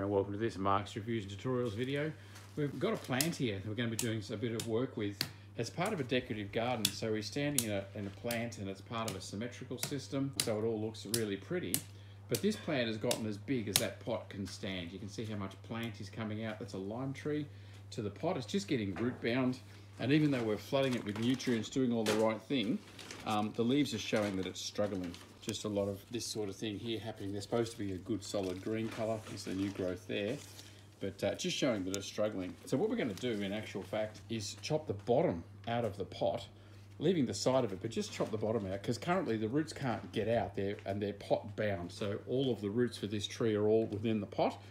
this Mark's Reviews and Tutorials video. We've got a plant here that we're going to be doing a bit of work with as part of a decorative garden. So we're standing in a, in a plant and it's part of a symmetrical system, so it all looks really pretty. But this plant has gotten as big as that pot can stand. You can see how much plant is coming out. That's a lime tree to the pot. It's just getting root bound. And even though we're flooding it with nutrients, doing all the right thing, um, the leaves are showing that it's struggling. Just a lot of this sort of thing here happening. They're supposed to be a good solid green colour. There's the new growth there. But uh, just showing that it's struggling. So what we're going to do in actual fact is chop the bottom out of the pot leaving the side of it, but just chop the bottom out because currently the roots can't get out there and they're pot bound. So all of the roots for this tree are all within the pot,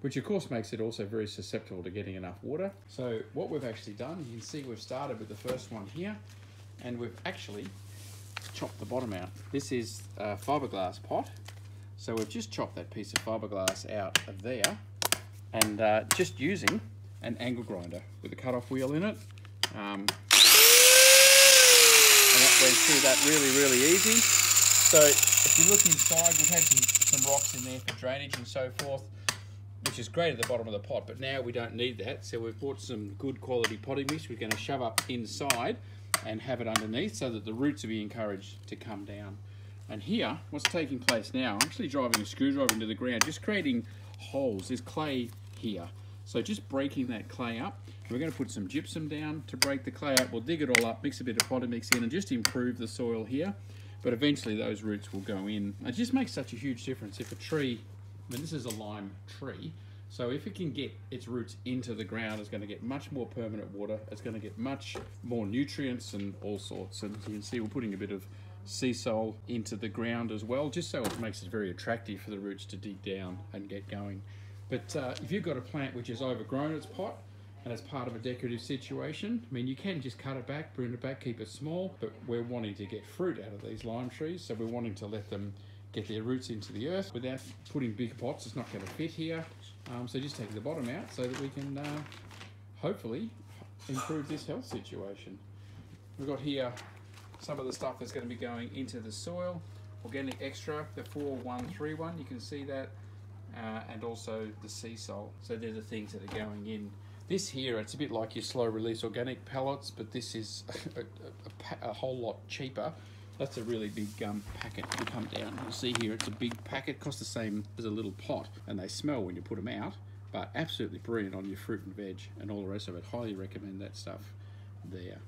which of course makes it also very susceptible to getting enough water. So what we've actually done, you can see we've started with the first one here and we've actually chopped the bottom out. This is a fiberglass pot. So we've just chopped that piece of fiberglass out of there and uh, just using an angle grinder with a cut-off wheel in it. Um, and that went through that really, really easy. So if you look inside, we've had some, some rocks in there for drainage and so forth, which is great at the bottom of the pot, but now we don't need that. So we've bought some good quality potting mix. We're going to shove up inside and have it underneath so that the roots will be encouraged to come down. And here, what's taking place now, I'm actually driving a screwdriver into the ground, just creating holes. There's clay here. So just breaking that clay up. We're going to put some gypsum down to break the clay up. We'll dig it all up, mix a bit of potting mix in and just improve the soil here. But eventually those roots will go in. It just makes such a huge difference. If a tree, I mean this is a lime tree, so if it can get its roots into the ground, it's going to get much more permanent water. It's going to get much more nutrients and all sorts. And you can see we're putting a bit of Seasol into the ground as well, just so it makes it very attractive for the roots to dig down and get going. But uh, if you've got a plant which is overgrown its pot, and it's part of a decorative situation, I mean, you can just cut it back, prune it back, keep it small, but we're wanting to get fruit out of these lime trees, so we're wanting to let them get their roots into the earth without putting big pots. It's not going to fit here. Um, so just take the bottom out so that we can uh, hopefully improve this health situation. We've got here some of the stuff that's going to be going into the soil. Organic extra, the 4131, you can see that uh, and also the Seasol. So they're the things that are going in. This here, it's a bit like your slow release organic pellets, but this is a, a, a whole lot cheaper. That's a really big um, packet. You come down, you see here, it's a big packet, costs the same as a little pot, and they smell when you put them out, but absolutely brilliant on your fruit and veg and all the rest of it. Highly recommend that stuff there.